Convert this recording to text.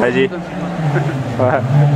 Pede.